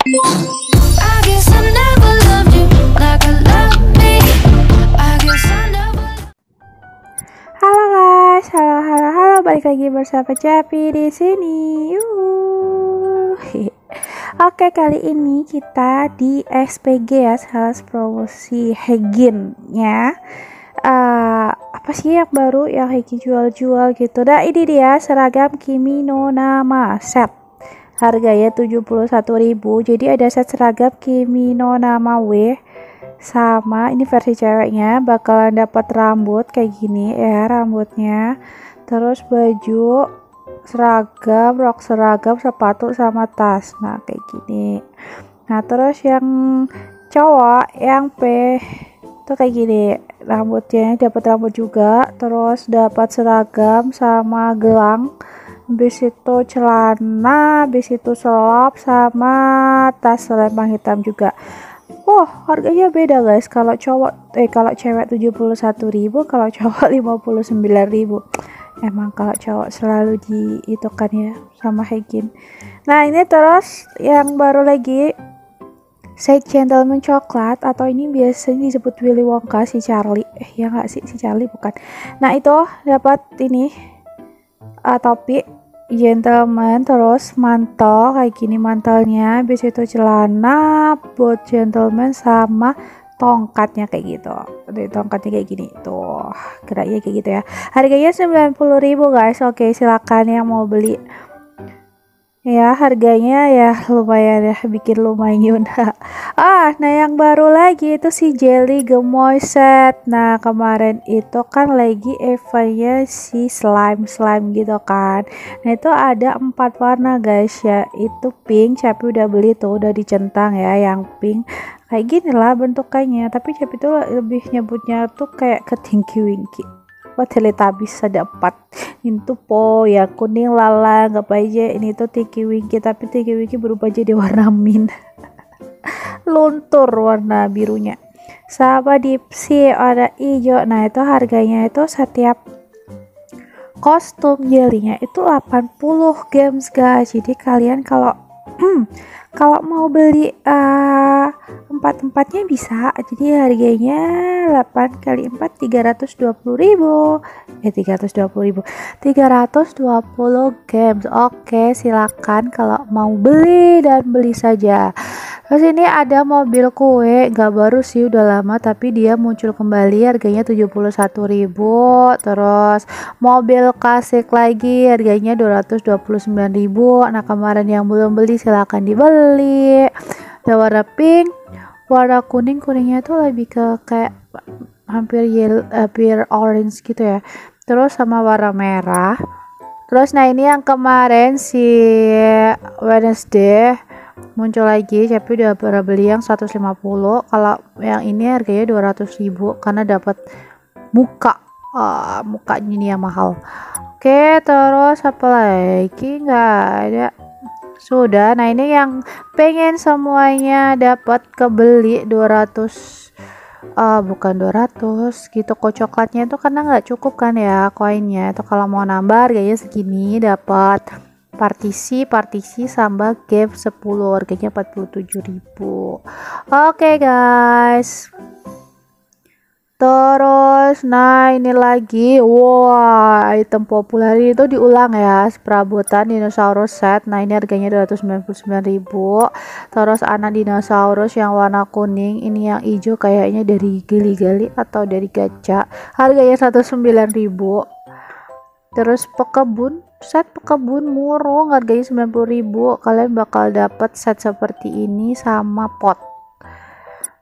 Halo guys, halo halo halo, balik lagi bersama Capi di sini. Oke, kali ini kita di SPG ya, sales promosi Hegin ya. Eh, apa sih yang baru yang Hegin jual-jual gitu. Nah, ini dia seragam Kimi no Nama set. Harganya 71.000. Jadi ada set seragam Kimi no Nama W sama ini versi ceweknya. Bakalan dapat rambut kayak gini ya rambutnya. Terus baju seragam rok seragam sepatu sama tas. Nah kayak gini. Nah terus yang cowok yang P tuh kayak gini. Rambutnya dapat rambut juga. Terus dapat seragam sama gelang habis itu celana habis itu selop sama tas selempang hitam juga Oh, harganya beda guys. Kalau cowok eh kalau cewek 71.000, kalau cowok 59.000. Emang kalau cowok selalu di itu kan ya sama Hegin. Nah, ini terus yang baru lagi Set Gentleman Coklat atau ini biasanya disebut Willy Wonka si Charlie. Eh, ya nggak sih si Charlie bukan. Nah, itu dapat ini uh, topi gentleman terus mantel kayak gini mantelnya. Habis itu celana buat gentleman sama tongkatnya kayak gitu. Jadi, tongkatnya kayak gini. Tuh geraknya kayak gitu ya. Harganya 90.000 guys. Oke silakan yang mau beli ya harganya ya lumayan ya bikin lumayan. Ah nah yang baru lagi itu si jelly gemoy set. Nah kemarin itu kan lagi eventnya si slime slime gitu kan. Nah itu ada empat warna guys ya. Itu pink tapi udah beli tuh udah dicentang ya yang pink. Kayak gini lah bentukannya tapi tapi itu lebih nyebutnya tuh kayak ke tinky winky apa teletabis ada empat itu po ya kuning lala nggak apa aja ini tuh tiki winky tapi tiki winky berubah jadi warna mint. Luntur warna birunya. Sama dipsi ada hijau nah itu harganya itu setiap kostum jelinya itu 80 games guys. Jadi kalian kalau kalau mau beli uh, empat empatnya bisa. Jadi harganya 8 kali 4 320 ribu. Eh 320 ribu. 320 games oke silakan kalau mau beli dan beli saja terus ini ada mobil kue nggak baru sih udah lama tapi dia muncul kembali harganya 71 ribu. Terus mobil klasik lagi harganya 229 ribu. Nah kemarin yang belum beli silahkan dibeli. Ada warna pink warna kuning kuningnya tuh lebih ke kayak hampir yellow hampir orange gitu ya. Terus sama warna merah. Terus nah ini yang kemarin si Wednesday muncul lagi tapi udah pernah beli yang 150 kalau yang ini harganya 200 ribu karena dapat muka. Uh, mukanya ini yang mahal. Oke terus apa lagi? Nggak ada. Sudah. Nah ini yang pengen semuanya dapat kebeli 200 uh, bukan 200 gitu kok coklatnya itu karena nggak cukup kan ya koinnya. Itu kalau mau nambah harganya segini dapat partisi partisi sama gap 10 harganya 47.000 oke okay, guys Terus, nah ini lagi, wow, item populer itu diulang ya, perabotan dinosaurus set. Nah ini harganya 299.000. Terus anak dinosaurus yang warna kuning, ini yang hijau kayaknya dari gali-gali atau dari gacha. Harganya 109.000. Terus pekebun, set pekebun murung harganya 90.000. Kalian bakal dapat set seperti ini sama pot.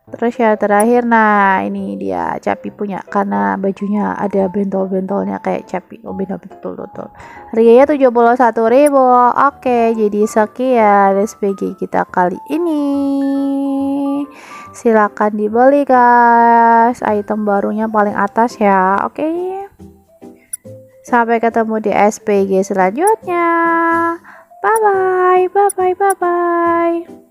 Terus ya terakhir nah ini dia Capi punya. Karena bajunya ada bentol-bentolnya kayak Capi oh benar betul betul harganya 71 ribu. Oke jadi sekian SPG kita kali ini. Silakan dibeli guys. Item barunya paling atas ya oke sampai ketemu di SPG selanjutnya bye bye bye bye bye bye